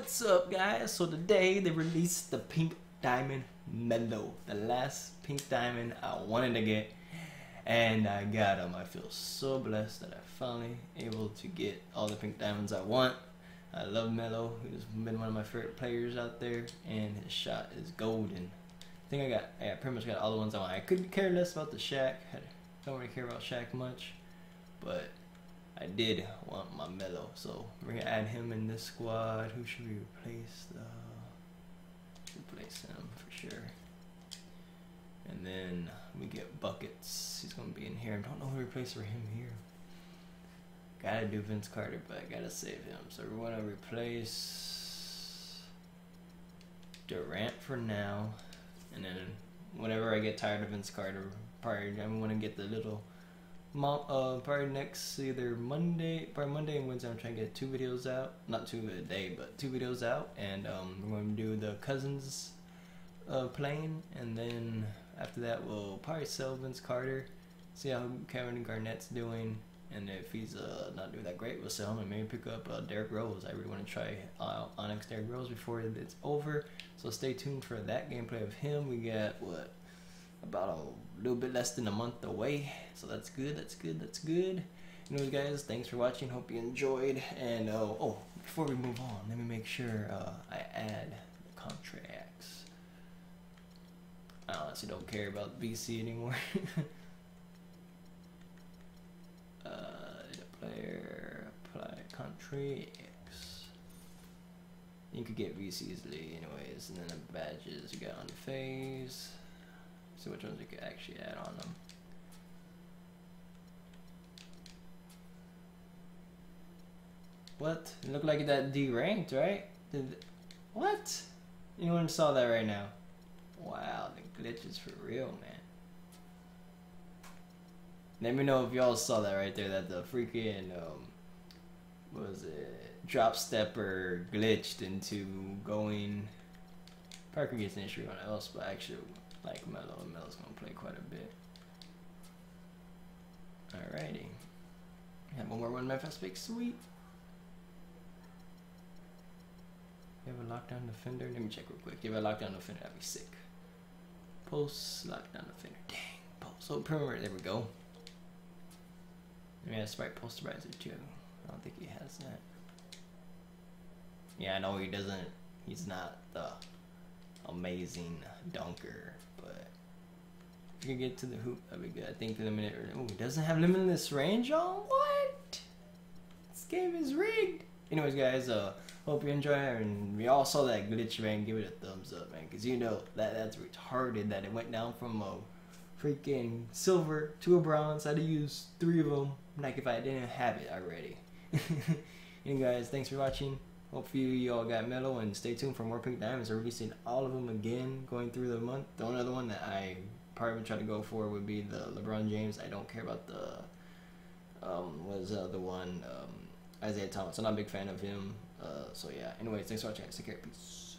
What's up, guys? So today they released the Pink Diamond Melo, the last Pink Diamond I wanted to get, and I got them. I feel so blessed that I finally able to get all the Pink Diamonds I want. I love Melo. He's been one of my favorite players out there, and his shot is golden. I think I got, I pretty much got all the ones I want. I could care less about the Shaq. I don't really care about Shaq much, but I did want my Melo, so we're gonna add him in this squad. Who should we replace? Uh, replace him for sure. And then we get buckets. He's gonna be in here. I don't know who to replace for him here. Gotta do Vince Carter, but I gotta save him. So we wanna replace Durant for now, and then whenever I get tired of Vince Carter, probably I'm gonna get the little Mom, uh, probably next either Monday, probably Monday and Wednesday. I'm trying to get two videos out, not two a day, but two videos out, and um, we're going to do the cousins uh, playing, and then after that we'll probably sell Vince Carter, see how Kevin Garnett's doing, and if he's uh, not doing that great, we'll sell him and maybe pick up uh, Derrick Rose. I really want to try uh, Onyx Derrick Rose before it's over, so stay tuned for that gameplay of him. We got what about a little bit less than a month away. So that's good, that's good, that's good. Anyways, guys, thanks for watching. Hope you enjoyed. And uh, oh, before we move on, let me make sure uh, I add the contracts. I honestly don't care about VC anymore. uh, player apply contracts. You could get VC easily, anyways. And then the badges you got on the phase. See which ones you could actually add on them. What? It looked like it that deranked, right? Did what? Anyone saw that right now? Wow, the glitch is for real, man. Let me know if y'all saw that right there. That the freaking um, was it? Drop stepper glitched into going. Parker gets an issue on else, but actually like Melo, Melo's gonna play quite a bit. Alrighty. Have one more one Memphis pick, sweet. Have a lockdown defender? Let me check real quick. You have a lockdown defender, that'd be sick. Post lockdown defender. Dang. Post. Oh, so perimeter, there we go. Let me have Sprite posterizer too. I don't think he has that. Yeah, I know he doesn't. He's not the amazing dunker, but if you can get to the hoop, that'd be good. I think limited. Oh, he doesn't have limitless range on what? This game is rigged. Anyways, guys, uh, hope you enjoy it, and we all saw that glitch, man. Give it a thumbs up, man, because you know that that's retarded that it went down from a freaking silver to a bronze. I had to use three of them, like if I didn't have it already. anyway, guys, thanks for watching. Hopefully you all got Melo and stay tuned for more Pink Diamonds. We're releasing all of them again going through the month. The only other one that I probably would try to go for would be the LeBron James. I don't care about the um was uh, the one um, Isiah Thomas. I'm not a big fan of him. Uh, so yeah. Anyways, thanks for watching. Take care. Peace.